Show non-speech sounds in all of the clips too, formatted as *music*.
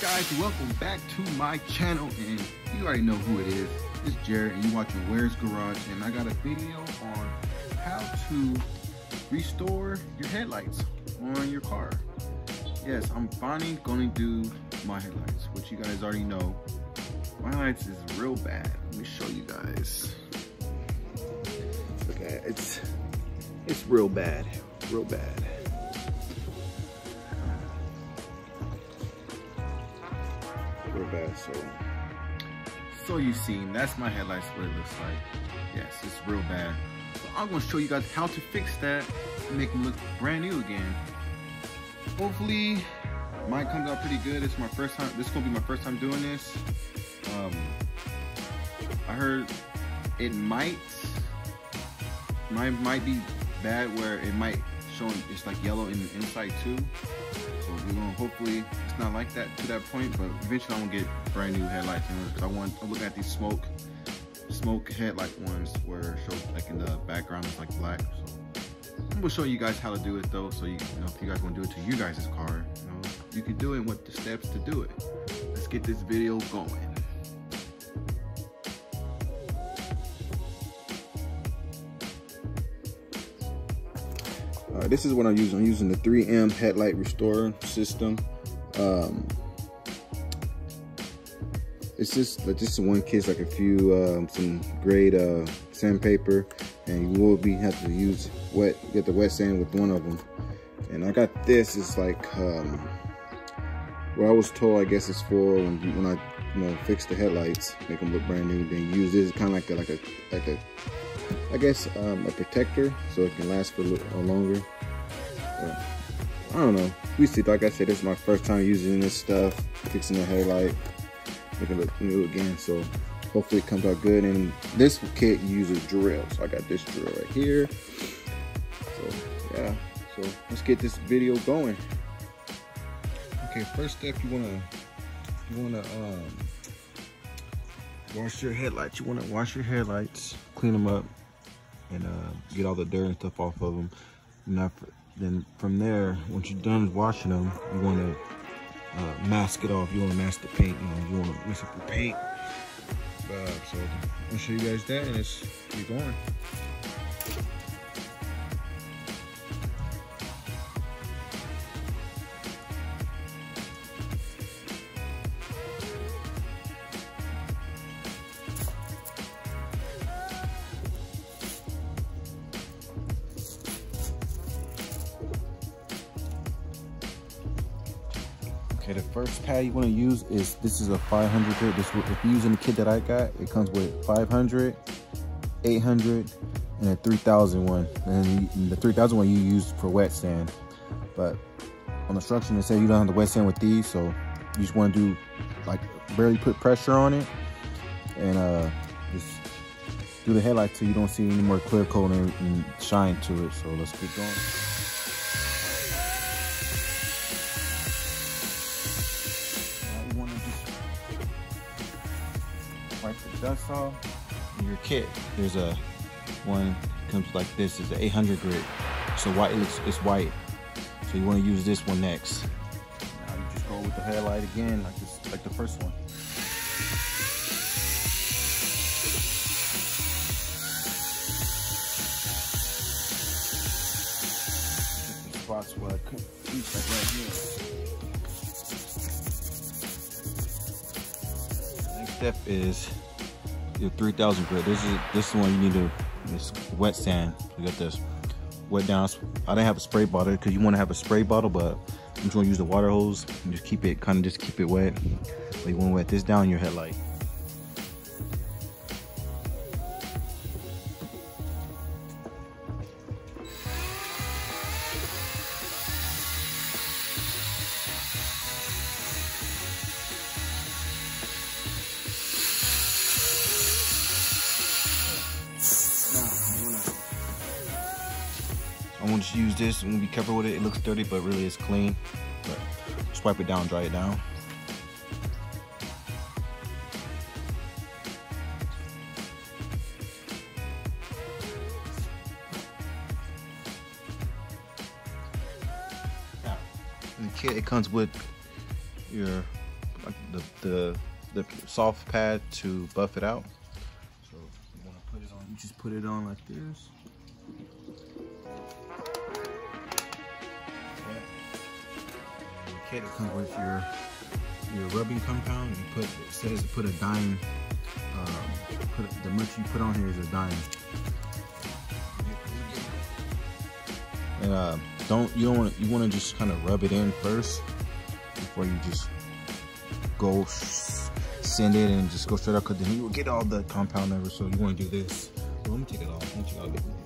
Guys? Welcome back to my channel and you already know who it is. It's Jared and you're watching Wares Garage and I got a video on how to restore your headlights on your car. Yes, I'm finally to do my headlights, which you guys already know. My headlights is real bad. Let me show you guys. Look at it. It's, it's real bad. Real bad. So, so you seen that's my headlights. What it looks like. Yes, it's real bad. So I'm gonna show you guys how to fix that and make them look brand new again. Hopefully, mine comes out pretty good. It's my first time. This is gonna be my first time doing this. Um, I heard it might, might might be bad where it might show it's like yellow in the inside too. So we're gonna hopefully it's not like that to that point, but eventually I'm gonna get brand new headlights in because I want I'm looking at these smoke smoke headlight ones where it shows like in the background it's like black. So I'm gonna show you guys how to do it though, so you, you know if you guys want to do it to you guys' car, you know you can do it. What the steps to do it? Let's get this video going. Uh, this is what I'm using. I'm using the 3M headlight restorer system. Um, it's just like just one kit, like a few um, some grade uh, sandpaper, and you will be have to use wet get the wet sand with one of them. And I got this. It's like um, where I was told. I guess it's for when when I you know fix the headlights, make them look brand new. Then use this kind of like a like a like a I guess um, a protector so it can last for a little longer. I don't know. We see, like I said, this is my first time using this stuff, fixing the headlight, making it look new again. So hopefully it comes out good. And this kit uses drill. So I got this drill right here. So yeah, so let's get this video going. Okay, first step you wanna you wanna um wash your headlights. You wanna wash your headlights, clean them up, and uh, get all the dirt and stuff off of them. Now, then from there, once you're done washing them, you want to uh, mask it off. You want to mask the paint. You know, you want to mix up the paint. Uh, so I'll show you guys that, and let's get going. Okay, the first pad you want to use is this is a 500 grit. This if you're using the kit that I got, it comes with 500, 800, and a 3000 one. And the 3000 one you use for wet sand. But on the instruction it says you don't have the wet sand with these, so you just want to do like barely put pressure on it and uh just do the headlight so you don't see any more clear coat and, and shine to it. So let's get going. Your kit, there's a one comes like this. It's an 800 grit. So white, it looks it's white. So you want to use this one next. Now you just go with the headlight again, like this, like the first one. Spots where I couldn't reach like right here. Next step is your 3000 grit. This is this is the one you need to this wet sand. You got this wet down. I didn't have a spray bottle because you want to have a spray bottle, but I'm just gonna use the water hose and just keep it kind of just keep it wet. But you want to wet this down your headlight. I want to just use this and be careful with it. It looks dirty, but really it's clean. But wipe it down, dry it down. The kit, it comes with your the, the, the soft pad to buff it out. So you want to put it on, you just put it on like this. Kit comes with your your rubbing compound. You put it says to put a dime. Um, put the much you put on here is a dime. And uh, don't you don't want you want to just kind of rub it in first before you just go send it and just go straight up because then you will get all the compound over. So you want to do this. Well, let me take it off. Let me take it off.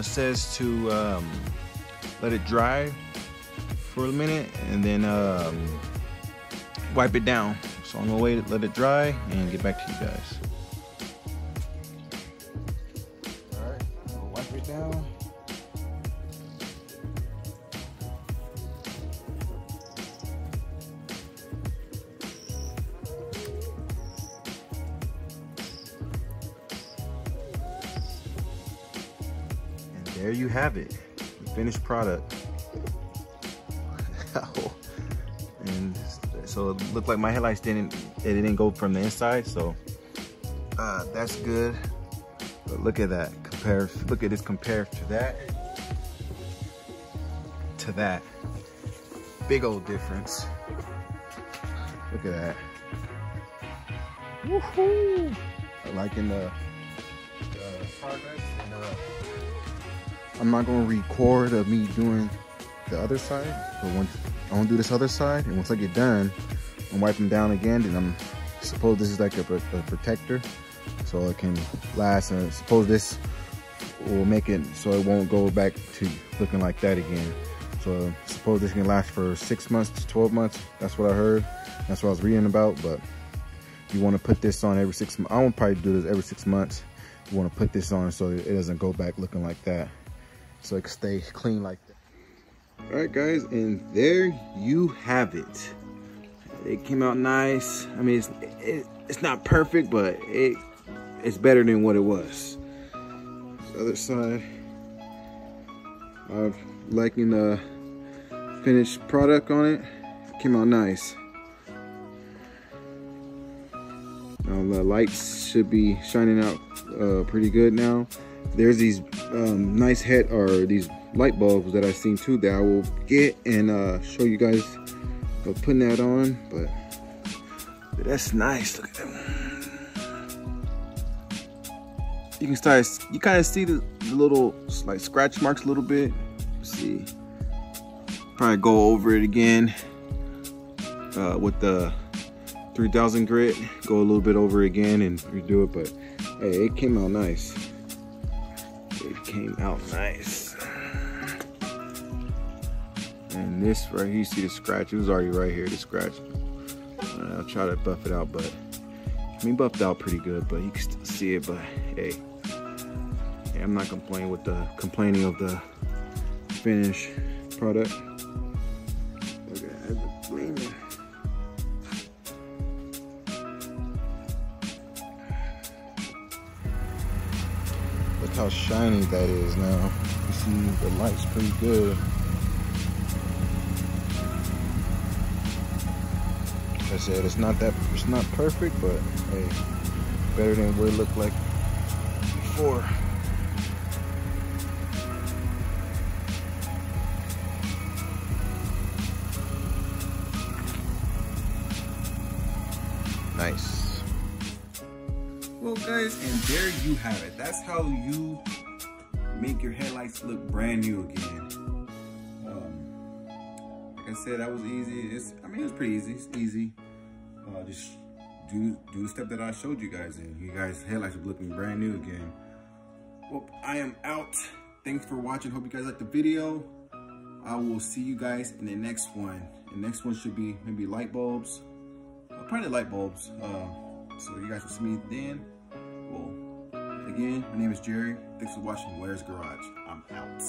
Says to um, let it dry for a minute and then um, wipe it down. So I'm gonna wait, let it dry and get back to you guys. There you have it. The finished product. *laughs* And so it looked like my headlights didn't it didn't go from the inside so uh, that's good. But look at that compare look at this compared to that to that. Big old difference. Look at that. Woohoo! I liking the, the progress I'm not gonna record of me doing the other side, but once I want to do this other side, and once I get done, I'm wiping down again, and I'm suppose this is like a, a protector, so it can last. And suppose this will make it so it won't go back to looking like that again. So suppose this can last for six months to 12 months. That's what I heard. That's what I was reading about. But you want to put this on every six months. I won't probably do this every six months. You want to put this on so it doesn't go back looking like that so it can stay clean like that. All right, guys, and there you have it. It came out nice. I mean, it's it, it's not perfect, but it it's better than what it was. The other side, I'm liking the finished product on it. Came out nice. Now the lights should be shining out uh, pretty good now there's these um, nice head or these light bulbs that I've seen too that I will get and uh, show you guys of putting that on. But, that's nice. Look at that. You can start. You kind of see the, the, little like scratch marks a little bit. Let's see. Probably go over it again uh, with the 3000 grit. Go a little bit over again and redo it. But hey, it came out nice came out nice. And this right here, you see the scratch, it was already right here, the scratch. Uh, I'll try to buff it out, but I mean buffed out pretty good, but you can still see it, but hey. hey I'm not complaining with the complaining of the finished product. How shiny that is now. You see the light's pretty good. Like I said, it's not that it's not perfect, but hey, better than what it looked like before. Nice. Well guys, and there you have it. That's how you make your headlights look brand new again. Um, like I said, that was easy. It's, I mean, it's pretty easy. It's easy. Uh, just do do the step that I showed you guys and you guys headlights are looking brand new again. well, I am out. Thanks for watching. Hope you guys liked the video. I will see you guys in the next one. The next one should be maybe light bulbs. Uh, probably light bulbs. Um, so you guys will see me then. Well, again, my name is Jerry. Thanks for watching Wares Garage. I'm out.